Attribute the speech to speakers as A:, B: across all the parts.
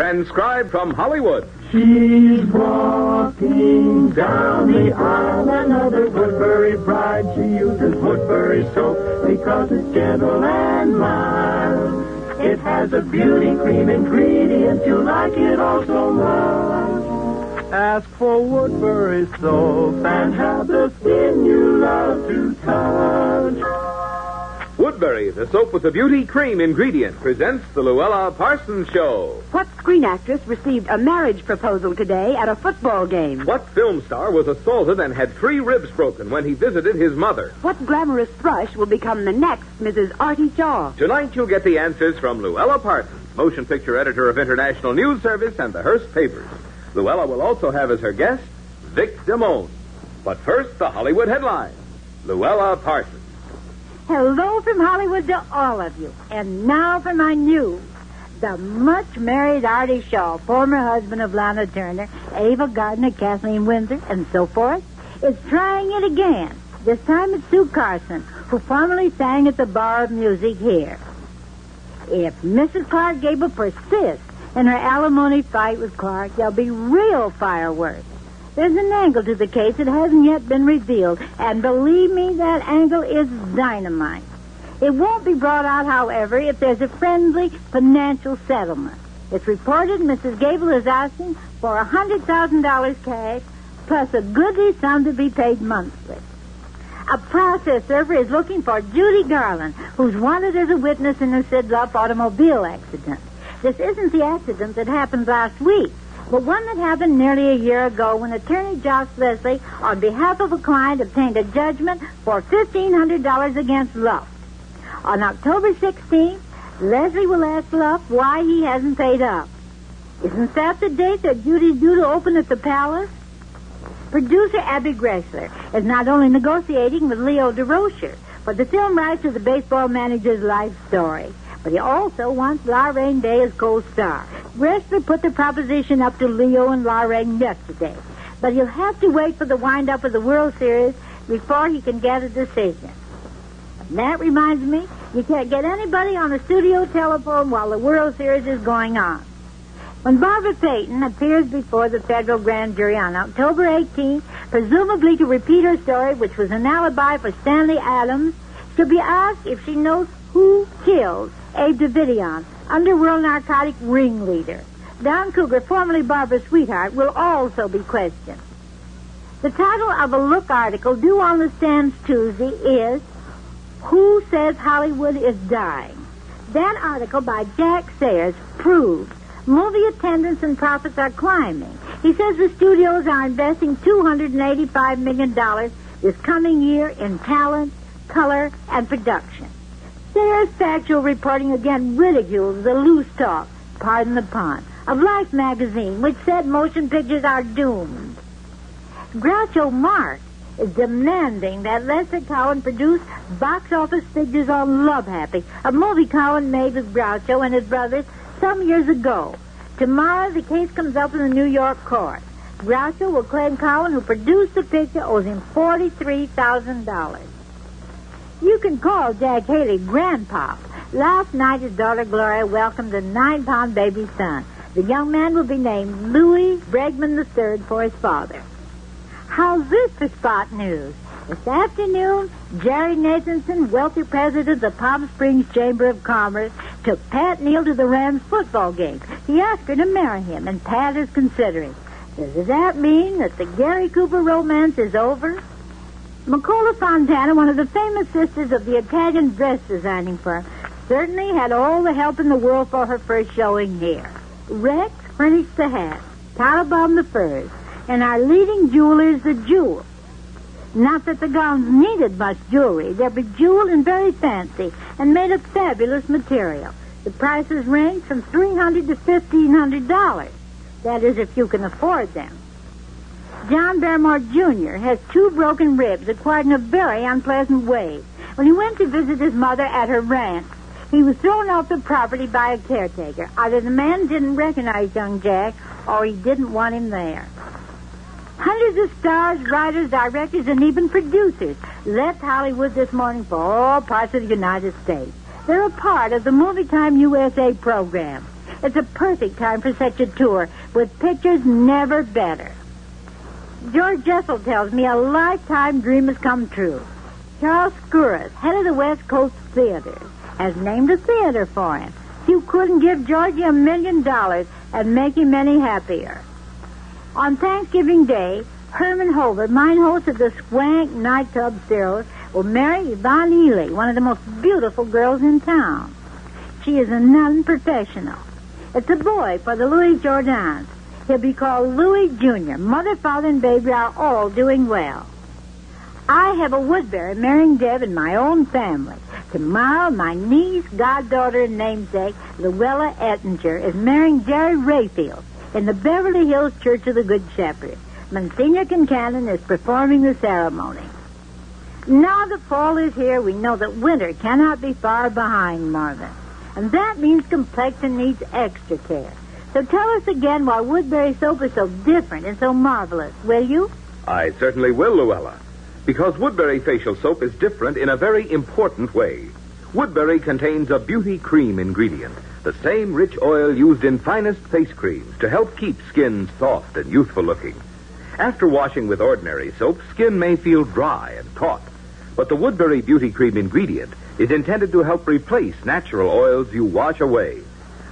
A: Transcribed from Hollywood.
B: She's walking down the aisle, another Woodbury bride. She uses Woodbury soap because it's gentle and mild. It has a beauty cream ingredient, you'll like it all so much. Ask for Woodbury soap and have the skin you love to touch.
A: Woodbury, the soap with the beauty cream ingredient, presents the Louella Parsons Show.
C: What screen actress received a marriage proposal today at a football game?
A: What film star was assaulted and had three ribs broken when he visited his mother?
C: What glamorous thrush will become the next Mrs. Artie Shaw?
A: Tonight you'll get the answers from Louella Parsons, motion picture editor of International News Service and the Hearst Papers. Louella will also have as her guest Vic Damone. But first, the Hollywood headlines. Louella Parsons.
D: Hello from Hollywood to all of you. And now for my news. The much married Artie Shaw, former husband of Lana Turner, Ava Gardner, Kathleen Winsor, and so forth, is trying it again. This time it's Sue Carson, who formerly sang at the Bar of Music here. If Mrs. Clark Gable persists in her alimony fight with Clark, there'll be real fireworks. There's an angle to the case that hasn't yet been revealed, and believe me, that angle is dynamite. It won't be brought out, however, if there's a friendly financial settlement. It's reported Mrs. Gable is asking for a $100,000 cash plus a goodly sum to be paid monthly. A process server is looking for Judy Garland, who's wanted as a witness in the Sidloff automobile accident. This isn't the accident that happened last week but one that happened nearly a year ago when attorney Josh Leslie, on behalf of a client, obtained a judgment for $1,500 against Luft. On October 16th, Leslie will ask Luft why he hasn't paid up. Isn't that the date that Judy's due to open at the palace? Producer Abby Greshler is not only negotiating with Leo Durocher for the film rights to the baseball manager's life story, but he also wants Laraine Day as co-star. Greshler put the proposition up to Leo and Laraine yesterday, but he'll have to wait for the wind-up of the World Series before he can get a decision. And that reminds me, you can't get anybody on the studio telephone while the World Series is going on. When Barbara Payton appears before the federal grand jury on October 18th, presumably to repeat her story, which was an alibi for Stanley Adams, she'll be asked if she knows who killed Abe Davidian, underworld narcotic ringleader. Don Cougar, formerly Barbara's sweetheart, will also be questioned. The title of a Look article due on the stands Tuesday is Who Says Hollywood is Dying? That article by Jack Sayers proves movie attendance and profits are climbing. He says the studios are investing $285 million this coming year in talent, color, and production. Sayers' factual reporting again ridicules the loose talk, pardon the pun, of Life magazine, which said motion pictures are doomed. Groucho Marx is demanding that Lester Cowan produce box office figures on Love Happy, a movie Cowan made with Groucho and his brothers some years ago. Tomorrow the case comes up in the New York court. Groucho will claim Cowan, who produced the picture, owes him $43,000. You can call Jack Haley Grandpop. Last night, his daughter Gloria welcomed a nine-pound baby son. The young man will be named Louis Bregman III for his father. How's this for spot news? This afternoon, Jerry Nathanson, wealthy president of the Palm Springs Chamber of Commerce, took Pat Neal to the Rams football game. He asked her to marry him, and Pat is considering. Does that mean that the Gary Cooper romance is over? Nicola Fontana, one of the famous sisters of the Italian dress designing firm, certainly had all the help in the world for her first showing here. Rex furnished the hat, Teitelbaum the furs, and our leading jewelers the jewel. Not that the gowns needed much jewelry. They're bejeweled and very fancy and made of fabulous material. The prices range from three hundred to fifteen hundred dollars. That is, if you can afford them. John Barrymore Jr. has two broken ribs acquired in a very unpleasant way. When he went to visit his mother at her ranch, he was thrown off the property by a caretaker. Either the man didn't recognize young Jack or he didn't want him there. Hundreds of stars, writers, directors, and even producers left Hollywood this morning for all parts of the United States. They're a part of the Movie Time USA program. It's a perfect time for such a tour, with pictures never better. George Jessel tells me a lifetime dream has come true. Charles Skouras, head of the West Coast Theater, has named a theater for him. You couldn't give Georgie a million dollars and make him any happier. On Thanksgiving Day, Herman Hover, mine host of the Swank nightclub Ciro's, will marry Yvonne Ely, one of the most beautiful girls in town. She is a non-professional. It's a boy for the Louis Jourdans. He'll be called Louis Jr. Mother, father, and baby are all doing well. I have a Woodbury marrying Deb in my own family. Tomorrow, my niece, goddaughter, and namesake, Louella Ettinger, is marrying Jerry Rayfield in the Beverly Hills Church of the Good Shepherd. Monsignor Kincannon is performing the ceremony. Now the fall is here, we know that winter cannot be far behind, Marvin. And that means complexion needs extra care. So tell us again why Woodbury soap is so different and so marvelous, will you?
A: I certainly will, Louella. Because Woodbury facial soap is different in a very important way. Woodbury contains a beauty cream ingredient, the same rich oil used in finest face creams to help keep skin soft and youthful looking. After washing with ordinary soap, skin may feel dry and taut. But the Woodbury Beauty Cream ingredient is intended to help replace natural oils you wash away.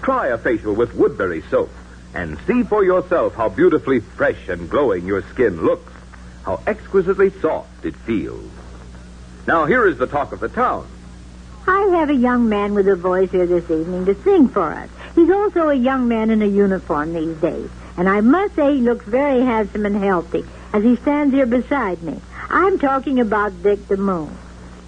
A: Try a facial with Woodbury soap and see for yourself how beautifully fresh and glowing your skin looks, how exquisitely soft it feels. Now, here is the talk of the town.
D: I have a young man with a voice here this evening to sing for us. He's also a young man in a uniform these days. And I must say he looks very handsome and healthy as he stands here beside me. I'm talking about Vic Damone.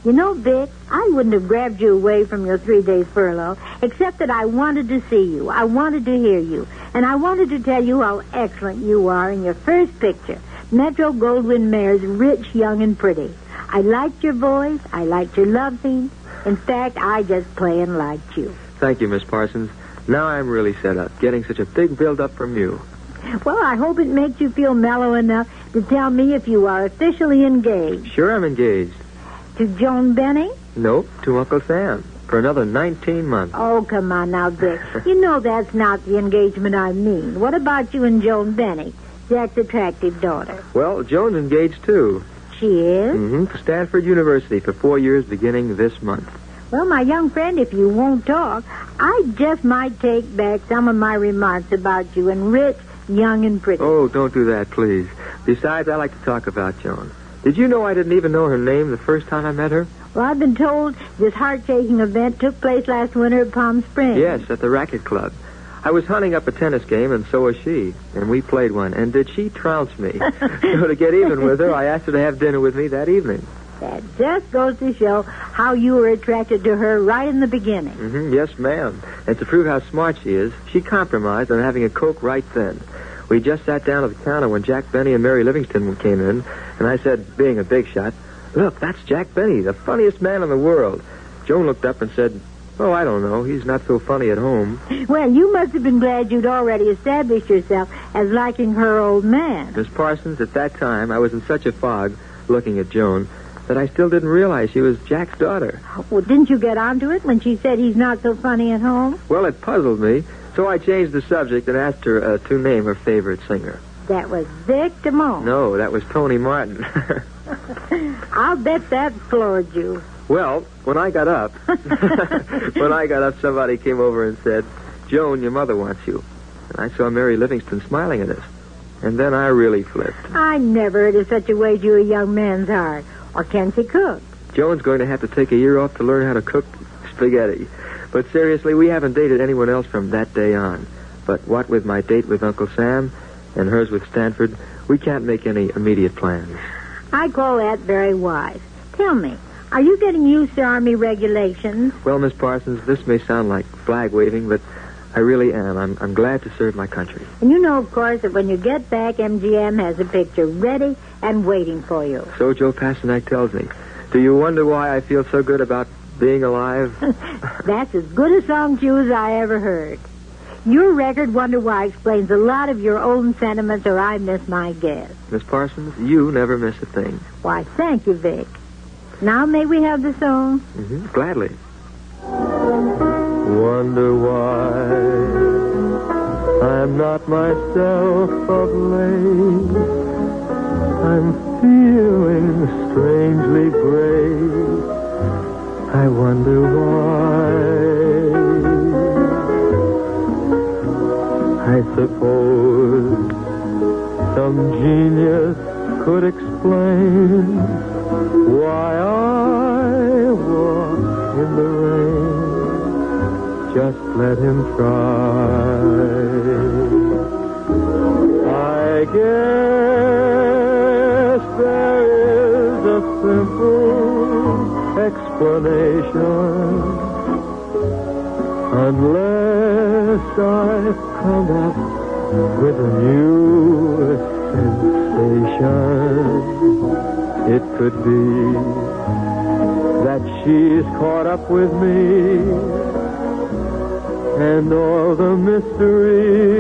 D: You know, Vic, I wouldn't have grabbed you away from your three days furlough, except that I wanted to see you. I wanted to hear you. And I wanted to tell you how excellent you are in your first picture, Metro Goldwyn Mayer's Rich, Young, and Pretty. I liked your voice. I liked your love theme. In fact, I just plain liked you.
E: Thank you, Miss Parsons. Now I'm really set up, getting such a big build-up from you.
D: Well, I hope it makes you feel mellow enough to tell me if you are officially engaged.
E: Sure I'm engaged.
D: To Joan Benny?
E: Nope, to Uncle Sam. For another 19 months.
D: Oh, come on now, Vic. you know that's not the engagement I mean. What about you and Joan Benny, Jack's attractive daughter?
E: Well, Joan's engaged, too.
D: She is?
E: Mm-hmm. To Stanford University for four years beginning this month.
D: Well, my young friend, if you won't talk, I just might take back some of my remarks about you and Rich, young and pretty.
E: Oh, don't do that, please. Besides, I like to talk about Joan. Did you know I didn't even know her name the first time I met her?
D: Well, I've been told this heart-shaking event took place last winter at Palm Springs.
E: Yes, at the Racquet Club. I was hunting up a tennis game, and so was she. And we played one. And did she trounce me? so to get even with her, I asked her to have dinner with me that evening.
D: That just goes to show how you were attracted to her right in the beginning.
E: Mm-hmm. Yes, ma'am. And to prove how smart she is, she compromised on having a Coke right then. We just sat down at the counter when Jack Benny and Mary Livingstone came in, and I said, being a big shot, Look, that's Jack Benny, the funniest man in the world. Joan looked up and said, Oh, I don't know. He's not so funny at home.
D: Well, you must have been glad you'd already established yourself as liking her old man.
E: Miss Parsons, at that time, I was in such a fog looking at Joan that I still didn't realize she was Jack's daughter.
D: Oh, well, didn't you get onto it when she said he's not so funny at home?
E: Well, it puzzled me, so I changed the subject and asked her uh, to name her favorite singer.
D: That was Vic Damone.
E: No, that was Tony Martin.
D: I'll bet that floored you.
E: well, when I got up, when I got up, somebody came over and said, Joan, your mother wants you. And I saw Mary Livingstone smiling at us. And then I really flipped.
D: I never heard of such a way to a young man's heart. Or can she cook?
E: Joan's going to have to take a year off to learn how to cook spaghetti. But seriously, we haven't dated anyone else from that day on. But what with my date with Uncle Sam and hers with Stanford, we can't make any immediate plans.
D: I call that very wise. Tell me, are you getting used to Army regulations?
E: Well, Miss Parsons, this may sound like flag waving, but I really am. I'm, I'm glad to serve my country.
D: And you know, of course, that when you get back, MGM has a picture ready and waiting for you.
E: So Joe Pasternak tells me. Do you wonder why I feel so good about being alive?
D: That's as good a song cue as I ever heard. Your record, Wonder Why, explains a lot of your own sentiments, or I miss my guess.
E: Miss Parsons, you never miss a thing.
D: Why, thank you, Vic. Now may we have the song?
E: Mm-hmm. Gladly. Wonder why I'm not myself of late. I'm feeling strangely brave. I wonder why. I suppose some genius could explain why I walk in the rain. Just let him try. I guess there is a simple explanation. Unless I come up with a new sensation, it could be that she's caught up with me and all the mystery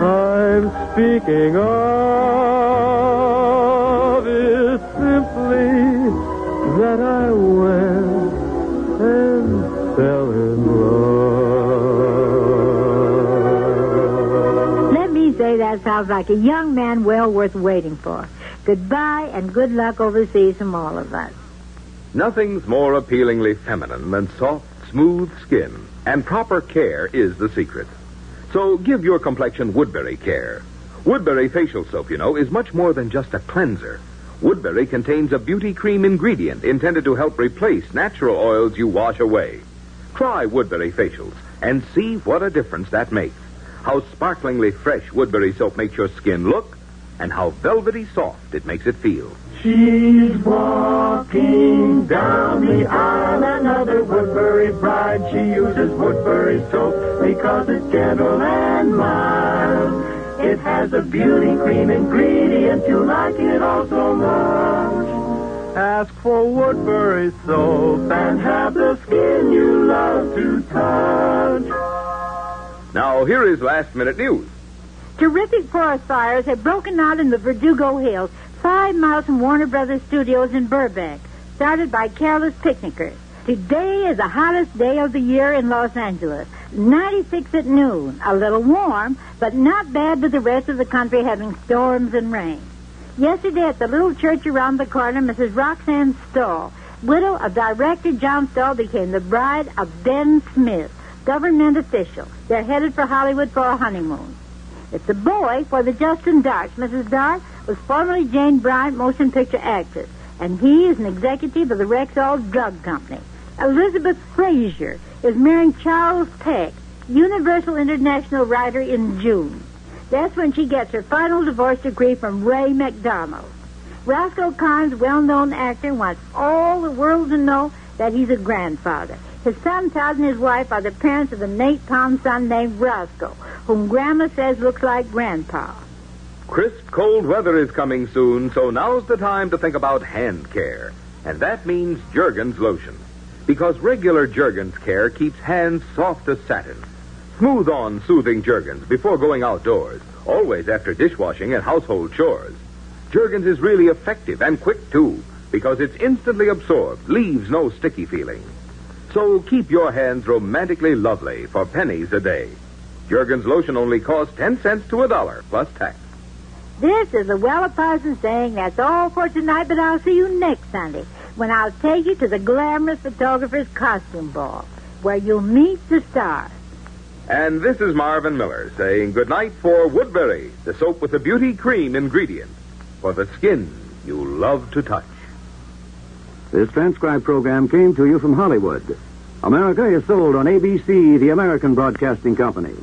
E: I'm speaking of is simply that I went and fell in love.
D: Let me say that sounds like a young man well worth waiting for. Goodbye and good luck overseas from all of us.
A: Nothing's more appealingly feminine than soft, smooth skin, and proper care is the secret. So give your complexion Woodbury care. Woodbury facial soap, you know, is much more than just a cleanser. Woodbury contains a beauty cream ingredient intended to help replace natural oils you wash away. Try Woodbury facials and see what a difference that makes. How sparklingly fresh Woodbury soap makes your skin look, and how velvety soft it makes it feel.
E: She's walking down the aisle, another Woodbury bride. She uses Woodbury soap because it's gentle and mild. It has a beauty cream ingredient, you like it all so much. Ask for Woodbury soap and have the skin you love to touch.
A: Now, here is last minute news.
D: Terrific forest fires have broken out in the Verdugo Hills, five miles from Warner Brothers Studios in Burbank, started by careless picnickers. Today is the hottest day of the year in Los Angeles. 96 at noon. A little warm, but not bad with the rest of the country having storms and rain. Yesterday at the little church around the corner, Mrs. Roxanne Stahl, widow of director John Stahl, became the bride of Ben Smith, government official. They're headed for Hollywood for a honeymoon. It's a boy for the Justin Darts. Mrs. Dart was formerly Jane Bryan, motion picture actress, and he is an executive of the Rexall Drug Company. Elizabeth Fraser is marrying Charles Peck, Universal International writer, in June. That's when she gets her final divorce decree from Ray McDonald. Roscoe Karns, well-known actor, wants all the world to know that he's a grandfather. His son Todd and his wife are the parents of a napalm son named Roscoe, whom Grandma says looks like Grandpa.
A: Crisp, cold weather is coming soon, so now's the time to think about hand care. And that means Jergens lotion. Because regular Jergens care keeps hands soft as satin. Smooth on soothing Jergens before going outdoors, always after dishwashing and household chores. Jergens is really effective and quick, too, because it's instantly absorbed, leaves no sticky feeling. So keep your hands romantically lovely for pennies a day. Jergens lotion only costs 10 cents to a dollar plus tax.
D: This is the Louella Parsons saying that's all for tonight, but I'll see you next Sunday when I'll take you to the glamorous photographer's costume ball, where you'll meet the stars.
A: And this is Marvin Miller saying goodnight for Woodbury, the soap with the beauty cream ingredient for the skin you love to touch.
F: This transcribed program came to you from Hollywood. America is sold on ABC, the American Broadcasting Company.